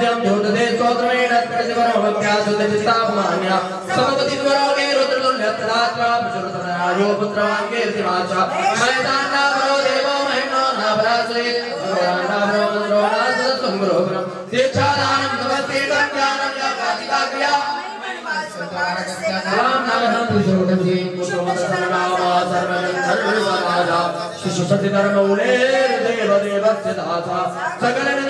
पूज्यं ज्योतदे स्तोत्रमेण प्रतिपरमभक्त्यासुतचित्तापमान्या समपतिद्वरोगे रुद्रतुल्यत्रात्रा प्रचुरतनरायो पुत्रवाङ्गे शिवाच। मयताण्डावरो देवो महिम्नो नाभराश्रे भगवाण्डावरो मन्द्रो नासदत्वं गुरोपुरं दीक्षादानं तपस्तीतं ज्ञानं याकातिकाक्रिया राम नमः पुरुषोत्तमजी पुरुषोत्तमनामा सर्वगन्धर्वराजा शिशुसतिधर्मौले देव देवस्य दाता सकलनिर्मेण्यो